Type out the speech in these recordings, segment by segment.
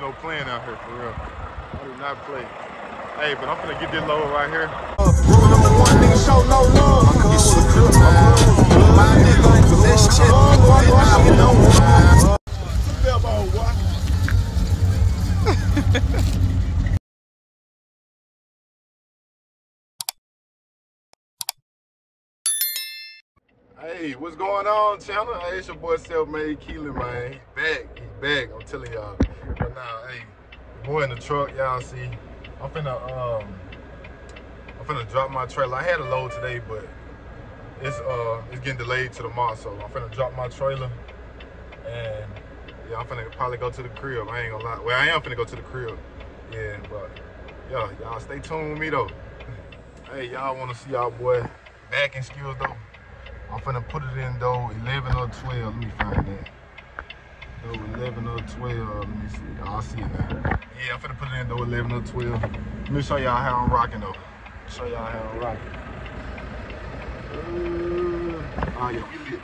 no playing out here for real. I do not play. Hey, but I'm gonna get this load right here. Rule number one, nigga, show no love. A good. My nigga, let's check it out, you know. Hey, what's going on, channel? Hey, it's your boy Self-Made Kelan, man. Back, back. I'm telling y'all. Now, hey, boy in the truck, y'all see. I'm finna, um, I'm finna drop my trailer. I had a load today, but it's uh, it's getting delayed to tomorrow, so I'm finna drop my trailer, and yeah, I'm finna probably go to the crib. I ain't gonna lie. Well, I am finna go to the crib. Yeah, but yeah, y'all stay tuned with me though. Hey, y'all wanna see y'all boy back in skills though? I'm finna put it in though 11 or 12. Let me find that. Though 11 or 12. Let me see. Y'all see it now. Yeah, I'm finna put it in though 11 or 12. Let me show y'all how I'm rocking though. Show y'all how I'm rocking. Uh, oh yeah, we lit.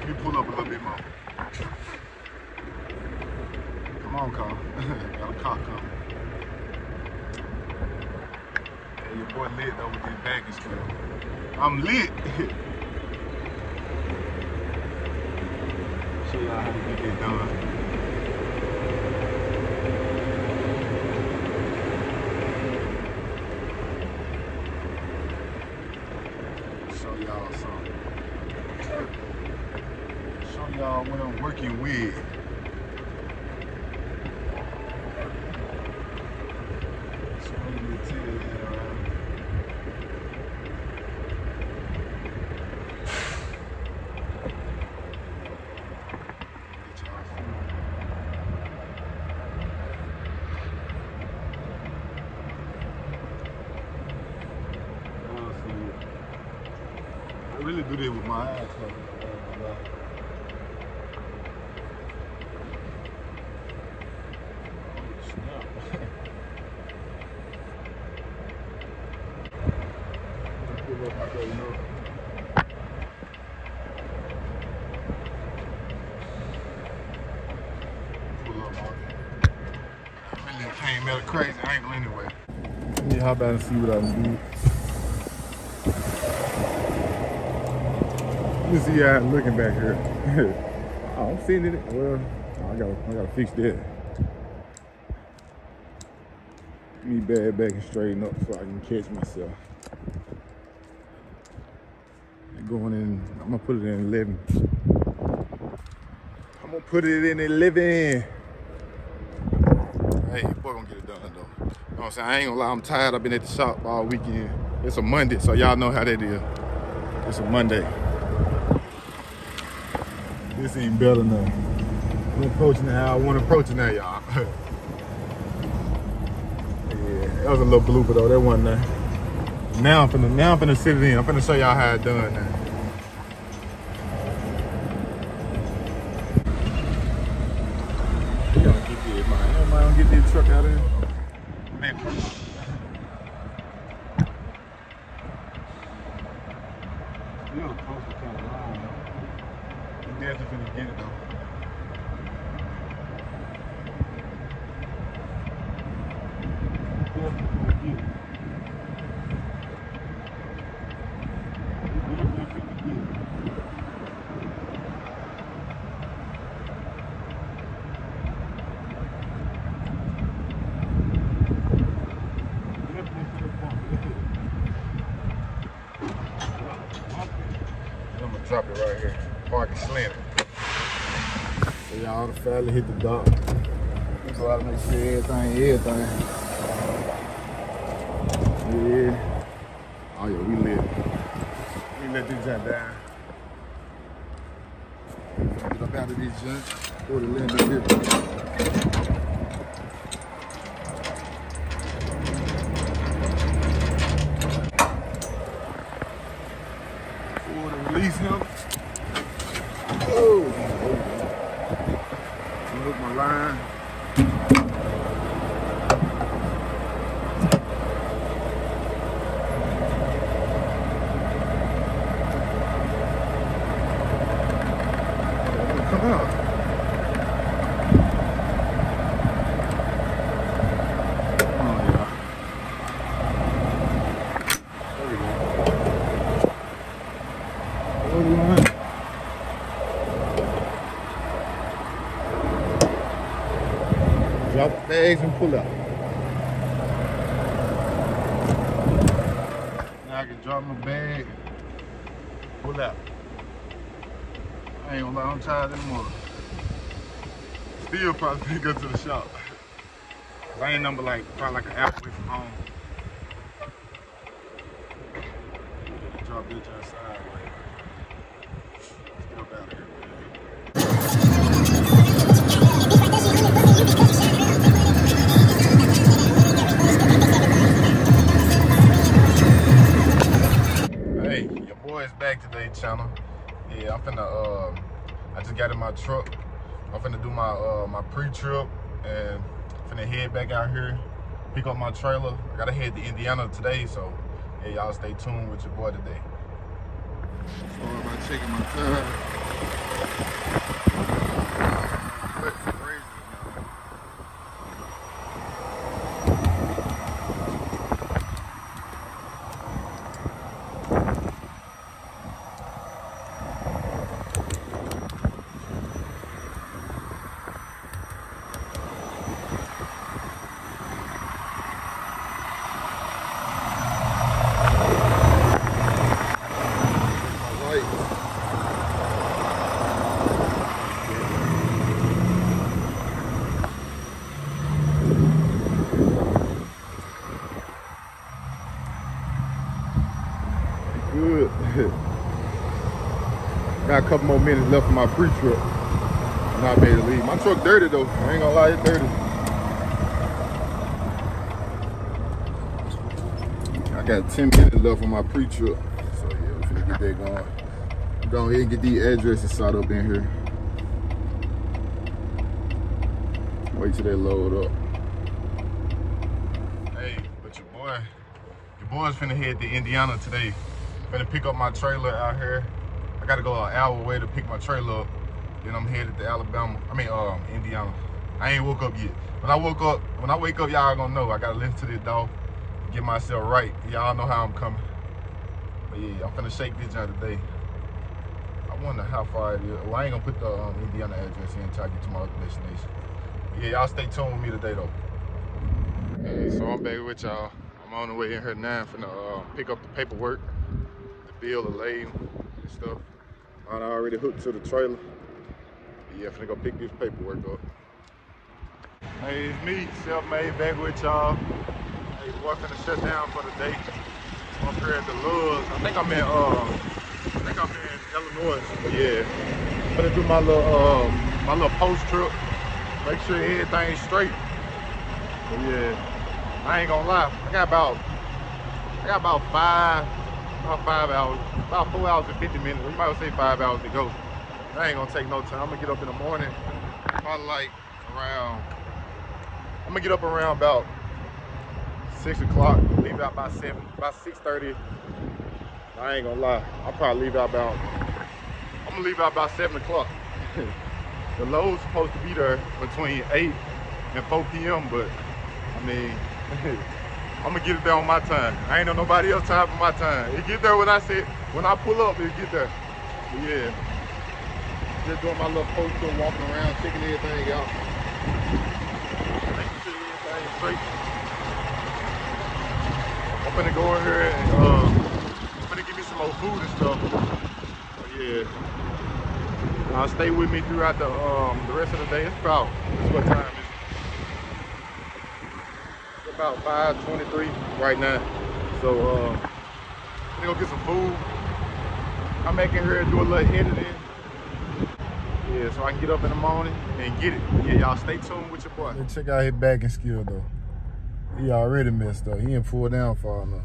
Let me pull up a little bit more. Come on, car. Got a car coming. Hey, your boy lit though with this baggage still. I'm lit. y'all. Show y'all what I'm working with. So let me tell you that around. Get y'all some. Y'all see it. I really do this with my eyes closed. I ain't gonna lie. Snap. Pull up out there, you know. Pull up out there. Really came at a crazy angle anyway. Let me hop out and see what I can do. Let me see how I'm looking back here. oh, I'm seeing it. Well, I gotta, I gotta fix that. Me bad back and straighten up so I can catch myself. Going in, I'm gonna put it in 11. I'm gonna put it in 11. Hey, boy, gonna get it done though. You know what I'm saying? I ain't gonna lie, I'm tired. I've been at the shop all weekend. It's a Monday, so y'all know how that is. It's a Monday. This ain't better now. I'm approaching it how I want to approach it now, y'all. yeah, that was a little blooper though. That wasn't there. Now I'm finna, now I'm finna sit it in. I'm finna show y'all how it done now. Get this, truck out of here. Man. Still close to kind of long, You definitely finna get it, though. You definitely finna get it. You definitely finna get it. Definitely finna bump it. I'm gonna drop it right here. Park it slanted. So y'all finally hit the dock. So I make sure everything, everything. Yeah. Oh yeah, we lit. We let this jump down. Get up out of this junk. Put it in the dip. Pull and release him. Oh. Move my line. Come on. Drop the bags and pull out. Now I can drop my bag, pull out. I ain't gonna lie, I'm tired anymore. Still probably go to the shop. I ain't number like probably like an hour away from home. Drop bitch outside. Channel. Yeah, I'm finna, um, I just got in my truck. I'm finna do my uh, my pre-trip and finna head back out here, pick up my trailer. I gotta head to Indiana today, so yeah, y'all stay tuned with your boy today. Start by checking my tire. Alright. Good. Got a couple more minutes left for my pre-trip. I'm not ready to leave. My truck dirty though. I ain't gonna lie, it's dirty. I got 10 minutes left on my pre-trip. So yeah, we're gonna get that going. Go ahead and get these addresses set up in here. Wait till they load up. Hey, but your boy, your boy's finna head to Indiana today. Finna pick up my trailer out here. I gotta go an hour away to pick my trailer up. Then I'm headed to Alabama. I mean, um, Indiana. I ain't woke up yet. When I woke up, when I wake up, y'all gonna know. I gotta listen to this dog, get myself right. Y'all know how I'm coming. But yeah, I'm finna shake this joint today. I wonder how far it is. Well, I ain't gonna put the um, Indiana address in until I get to my destination. But yeah, y'all stay tuned with me today though. Hey, so I'm back with y'all. I'm on the way in here now finna uh, pick up the paperwork, the bill, the label, and stuff. I already hooked to the trailer. Yeah, finna go pick this paperwork up. Hey, it's me, self-made, back with y'all. Hey, boy, finna shut down for the day. I'm up here at the Loves. I think I'm in, uh, I think I'm in Illinois. But yeah, gonna do my little, um, my little post trip. Make sure everything's straight. But yeah, I ain't gonna lie. I got about, I got about five, about five hours, about four hours and 50 minutes. We might as well say five hours to go. I ain't gonna take no time. I'm gonna get up in the morning, probably like around, I'm gonna get up around about six o'clock, leave out by seven, about 6.30. I ain't gonna lie, I'll probably leave out about, I'm gonna leave out about seven o'clock. the load's supposed to be there between eight and 4 p.m., but I mean, I'm gonna get it there on my time. I ain't on nobody else time my time. It get there when I said, when I pull up, it get there. But yeah, just doing my little post walking around, checking everything out. Making sure everything's straight. I'm gonna go in here and uh, I'm finna give me some more food and stuff. But yeah, uh, stay with me throughout the um the rest of the day. It's about it's what time about 5:23 right now. So uh, I'm gonna go get some food. I'm making here and do a little editing. Yeah, so I can get up in the morning and get it. Yeah, y'all stay tuned with your boy. Hey, check out his backing skill though. He already messed up. He ain't pulled down far enough.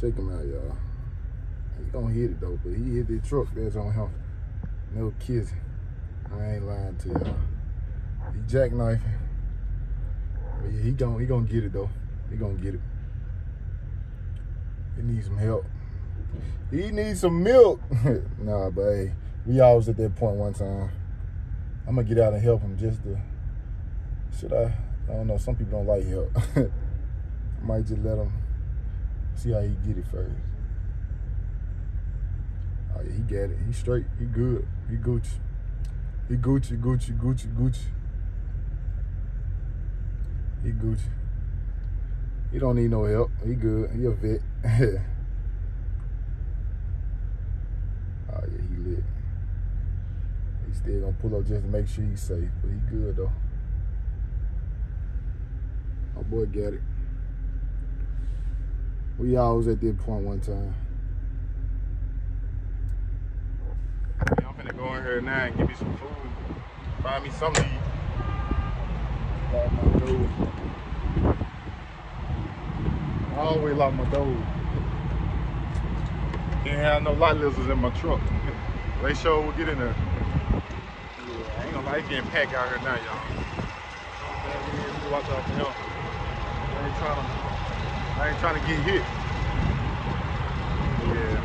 Check him out, y'all. He gonna hit it though, but he hit the truck that's on him. No kissing. I ain't lying to y'all. He jackknifing. Yeah, he gon' he gonna get it though. He gonna get it. He needs some help. He needs some milk. nah, but hey, we always at that point one time. I'm gonna get out and help him just to. Should I? I don't know. Some people don't like help. I might just let him see how he get it first. Oh yeah, he got it. He straight. He good. He Gucci. He Gucci, Gucci, Gucci, Gucci. He Gucci. He don't need no help. He good. He a vet. oh yeah, he lit. He still gonna pull up just to make sure he's safe, but he good though. My boy got it. We always at that point one time. Yeah, I'm finna go in here now and give me some food. Find me something to eat. Lock my door. I always lock my door. Can't have no lot lizards in my truck. They sure will get in there. Yeah, I ain't gonna lie, getting packed out here now, y'all. Watch out for him. I ain't trying to, I ain't trying to get hit. Yeah.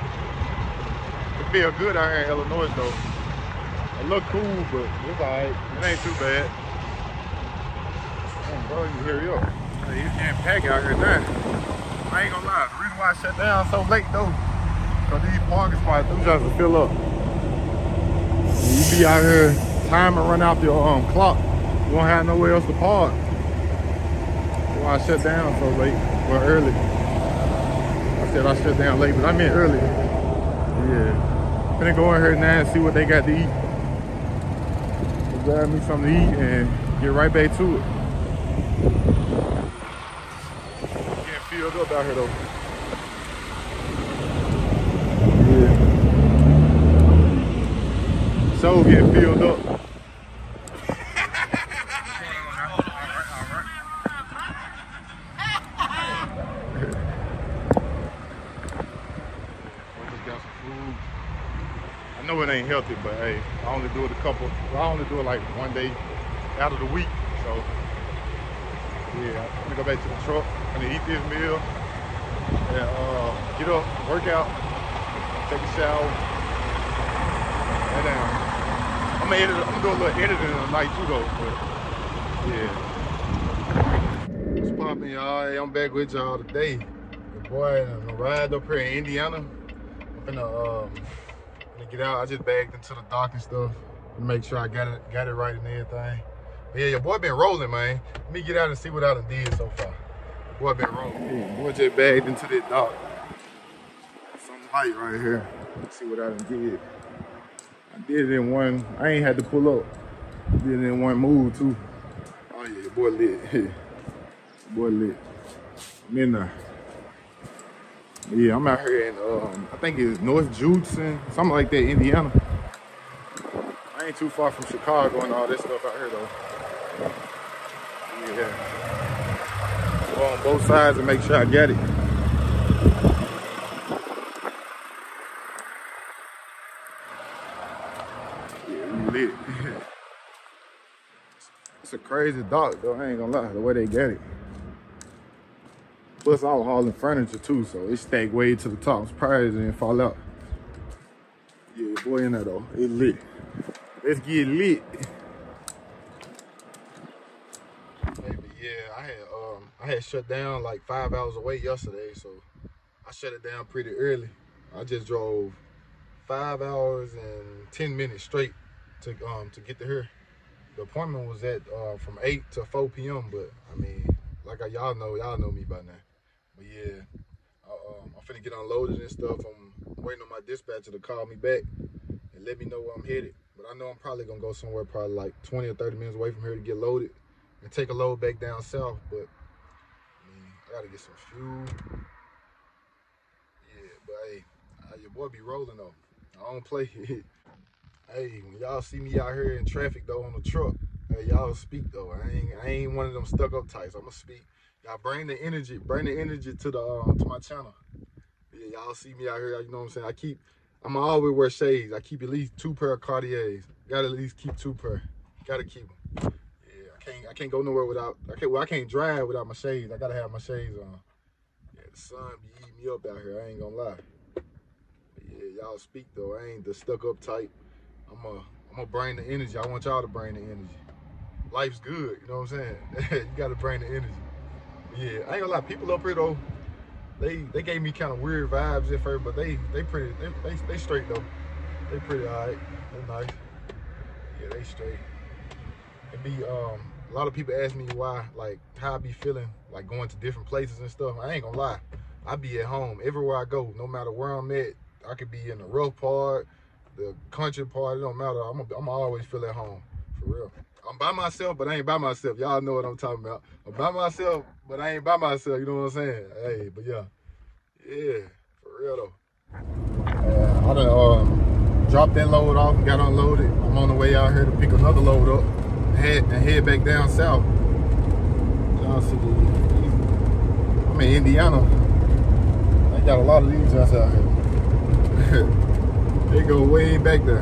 It feel good out here in Illinois though. It look cool, but it's alright. It ain't too bad. Bro, you up. Hey, it's getting packed out here now. I ain't gonna lie, the reason why I shut down so late though, cause these parking spots, them just fill up. You be out here, time to run out your um, clock, you won't have nowhere else to park. That's why I shut down so late, well early. I said I shut down late, but I meant early. Yeah. Gonna go in here now and see what they got to eat. Grab me something to eat and get right back to it. Getting filled up out here though. Yeah. Getting filled up. I just got some food. I know it ain't healthy, but hey, I only do it a couple. I only do it like one day out of the week. So yeah, I'm gonna go back to the truck. I'm gonna eat this meal and uh, get up, work out, take a shower, and then I'm gonna edit. I'm gonna do a little editing tonight too, though. But yeah. What's poppin', y'all? Hey, I'm back with y'all today. Boy on a ride up here in Indiana. I'm finna um, finna get out. I just bagged into the dock and stuff make sure I got it got it right and everything. But yeah, your boy been rolling, man. Let me get out and see what I done did so far. Boy been. Yeah, boy just bagged into the dock. Some light right here. Let's see what I did. I did it in one. I ain't had to pull up. Did it in one move too. Oh yeah, boy lit. boy lit. I'm in there. Yeah, I'm out here in um, I think it's North Judson, something like that, Indiana. I ain't too far from Chicago and all this stuff out here though. Yeah. Go on both sides and make sure I get it. Yeah, we lit. it's a crazy dock though, I ain't gonna lie, the way they get it. Plus, I was hauling furniture too, so it stacked way to the top. I'm surprised it didn't fall out. Yeah, boy in there though, it lit. Let's get lit. Baby, yeah, I had um I had shut down like five hours away yesterday, so I shut it down pretty early. I just drove five hours and ten minutes straight to um to get to here. The appointment was at uh, from eight to four p.m. But I mean, like y'all know, y'all know me by now. But yeah, I, um, I'm finna get unloaded and stuff. I'm waiting on my dispatcher to call me back and let me know where I'm headed. But I know I'm probably gonna go somewhere probably like 20 or 30 minutes away from here to get loaded and take a load back down south. But I mean, I gotta get some fuel. Yeah, but hey, uh, your boy be rolling though. I don't play. hey, when y'all see me out here in traffic though on the truck, hey, y'all speak though. I ain't I ain't one of them stuck up types. I'ma speak. Y'all bring the energy, bring the energy to the uh, to my channel. Yeah, y'all see me out here, you know what I'm saying? I keep I'ma always wear shades. I keep at least two pair of Cartiers. Gotta at least keep two pair. Gotta keep them. Can't I can't go nowhere without I can't well I can't drive without my shades. I gotta have my shades on. Yeah, the sun be eating me up out here, I ain't gonna lie. But yeah, y'all speak though. I ain't the stuck up type. I'm a I'm gonna bring the energy. I want y'all to bring the energy. Life's good, you know what I'm saying? you gotta bring the energy. Yeah, I ain't gonna lie, people up here though, they they gave me kind of weird vibes at first, but they they pretty they they, they straight though. They pretty alright. They nice. Yeah, they straight. It be um a lot of people ask me why, like how I be feeling, like going to different places and stuff. I ain't gonna lie, I be at home everywhere I go, no matter where I'm at. I could be in the rough part, the country part. It don't matter. I'm a, I'm always feel at home, for real. I'm by myself, but I ain't by myself. Y'all know what I'm talking about. I'm by myself, but I ain't by myself. You know what I'm saying? Hey, but yeah, yeah, for real though. Uh, I done um, dropped that load off and got unloaded. I'm on the way out here to pick another load up head and head back down south. I'm in Indiana. I got a lot of these just out here. they go way back there.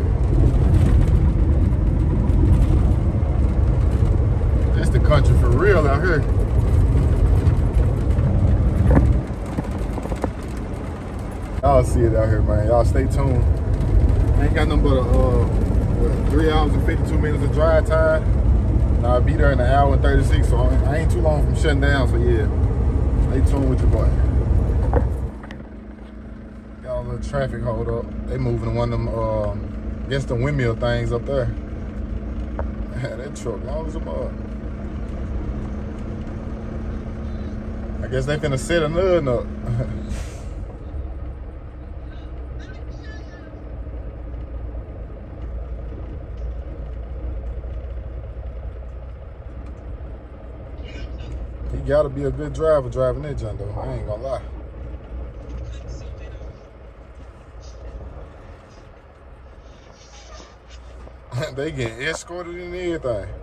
That's the country for real out here. Y'all see it out here, man. Y'all stay tuned. I ain't got nothing but a uh, three hours and 52 minutes of drive time. I'll be there in an hour and 36, so I ain't too long from shutting down, so yeah. Stay tuned with your boy. Got a little traffic hold up. They moving one of them, um, against the windmill things up there. that truck long as a mug. I guess they finna set another up. he gotta be a good driver driving that junk though. I ain't gonna lie. they get escorted and everything.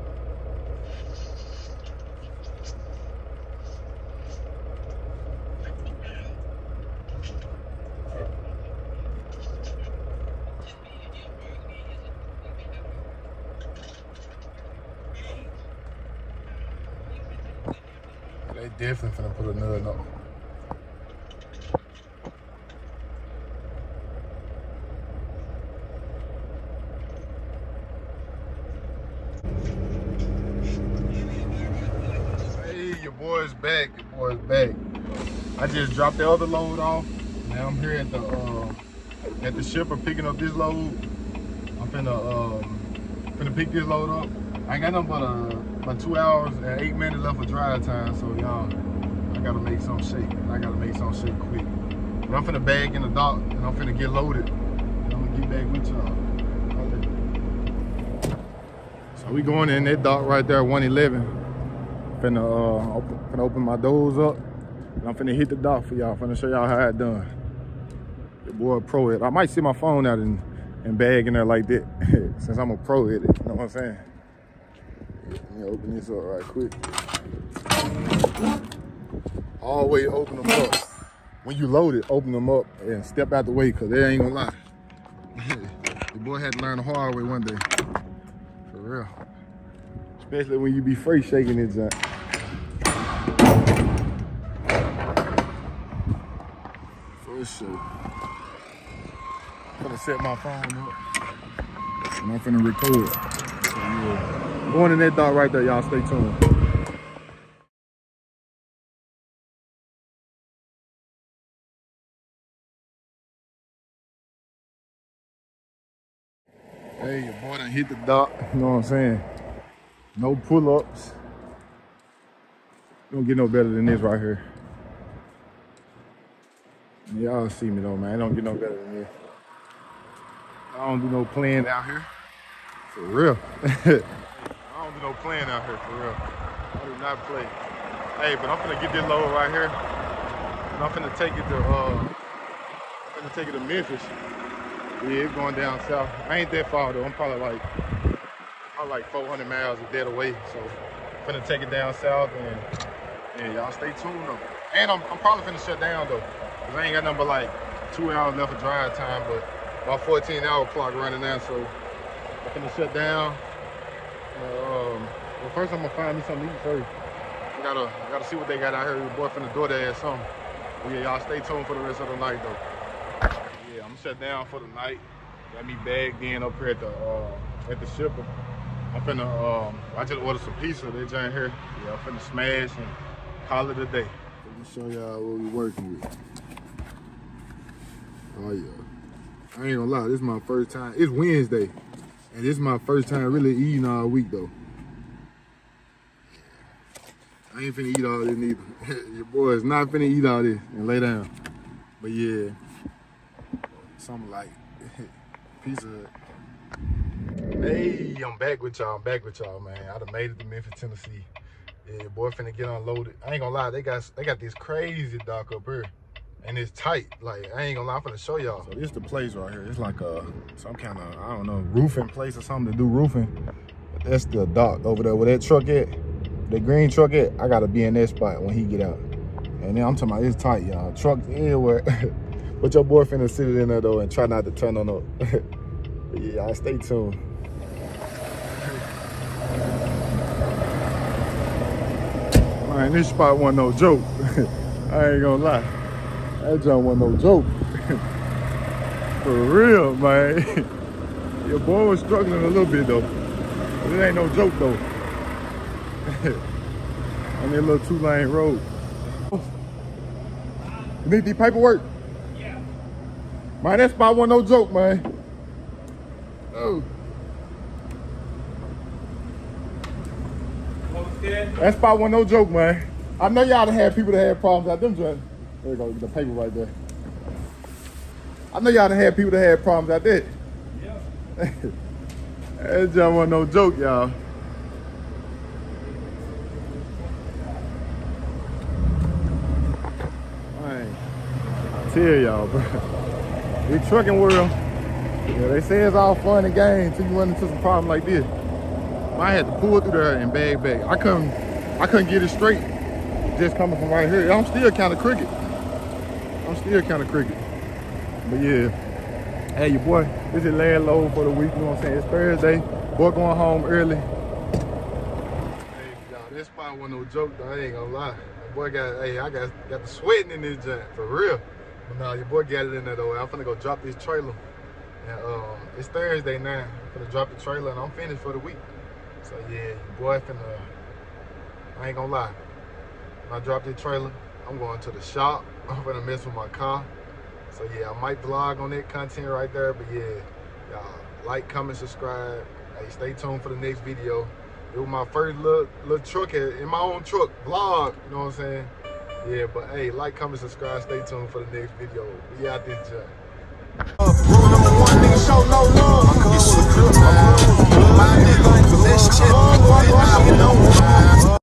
They definitely finna put. Hey, your boy's back. Your boy's back. I just dropped the other load off. Now I'm here at the uh, at the shipper picking up this load. I'm finna um, finna pick this load up. I ain't got nothing but uh, about two hours and eight minutes left of drive time, so y'all, I gotta make some shake. and I gotta make some shake quick. But I'm finna bag in the dock and I'm finna get loaded. And I'm gonna get back with y'all. So we going in that dock right there, 111. Finna, uh, open, finna open my doors up. And I'm finna hit the dock for y'all. Finna show y'all how it done. The boy pro it. I might see my phone out and, and bag in there like that. Since I'm a pro at it. You know what I'm saying? Let me open this up right quick. Always open them up. When you load it, open them up and step out the way because they ain't gonna lie. the boy had to learn the hard way one day. For real. Especially when you be free shaking it junk. For sure. I'm gonna set my phone up. And I'm finna record. So, yeah. Going in that dot right there, y'all stay tuned. Hey, your boy done hit the dock. You know what I'm saying? No pull-ups. Don't get no better than this right here. Y'all see me though, man. Don't get no better than this. I don't do no playing out here. For real. No playing out here, for real. I do not play. Hey, but I'm gonna get this load right here. And I'm gonna take it to, uh, I'm finna take it to Memphis. Yeah, it's going down south. I ain't that far though. I'm probably like, probably like 400 miles a dead away. So I'm finna take it down south and yeah, y'all stay tuned though. And I'm, I'm probably finna shut down though. Cause I ain't got nothing but like two hours left of drive time, but my 14 hour clock running now. So I'm gonna shut down. Um, well, first I'm gonna find me something to eat first. I gotta, I gotta see what they got out here. Your boy finna do that or something. But yeah, y'all stay tuned for the rest of the night though. Yeah, I'm gonna shut down for the night. Got me bagged in up here at the uh, at the shipper. I'm finna, um, I just ordered some pizza. They join here. Yeah, I'm finna smash and call it a day. Let me show y'all what we working with. Oh yeah. I ain't gonna lie, this is my first time. It's Wednesday. And this is my first time really eating all week though. I ain't finna eat all this neither. Your boy is not finna eat all this and lay down. But yeah, something like pizza. Hey, I'm back with y'all. I'm back with y'all, man. I done made it to Memphis, Tennessee. Yeah, your boy finna get unloaded. I ain't gonna lie, they got they got this crazy dock up here. And it's tight. Like, I ain't gonna lie, I'm finna show y'all. So this the place right here. It's like a some kind of, I don't know, roofing place or something to do roofing. But that's the dock over there where that truck at. The green truck at, I gotta be in that spot when he get out. And then I'm talking about it's tight, y'all. Trucks everywhere. but your boy finna sit in there though and try not to turn on up. yeah, y'all stay tuned. Man, this spot wasn't no joke. I ain't gonna lie. That jump wasn't no joke. For real, man. Your boy was struggling a little bit though. But it ain't no joke though. On that little two lane road. You need the paperwork? Yeah. Man, that spot wasn't no joke, man. Oh. That spot wasn't no joke, man. I know y'all done had people that had problems out them joints. There you go, the paper right there. I know y'all done had people that had problems out there. Yeah. that jump wasn't no joke, y'all. I tell y'all, bro. The trucking world, yeah, they say it's all fun and games until you run into some problem like this. I had to pull through there and bag back. I couldn't, I couldn't get it straight just coming from right here. I'm still kind of crooked. Still kind of crooked. But yeah, hey, your boy, this is last load for the week. You know what I'm saying? It's Thursday. Boy going home early. Hey, y'all, this spot wasn't no joke, though. I ain't gonna lie. My boy got, hey, I got, got the sweating in this joint, for real. But now your boy got it in there, though. I'm finna go drop this trailer. And um, it's Thursday now. I'm finna drop the trailer and I'm finished for the week. So yeah, your boy finna, I ain't gonna lie. When I drop this trailer, I'm going to the shop. I'm gonna mess with my car. So yeah, I might vlog on that content right there, but yeah, y'all like, comment, subscribe. Hey, stay tuned for the next video. It was my first little, little truck in my own truck vlog, you know what I'm saying? Yeah, but hey, like, comment, subscribe, stay tuned for the next video. We out this joint. Uh, rule number one, nigga, show no love. See, my nigga, this shit, you know.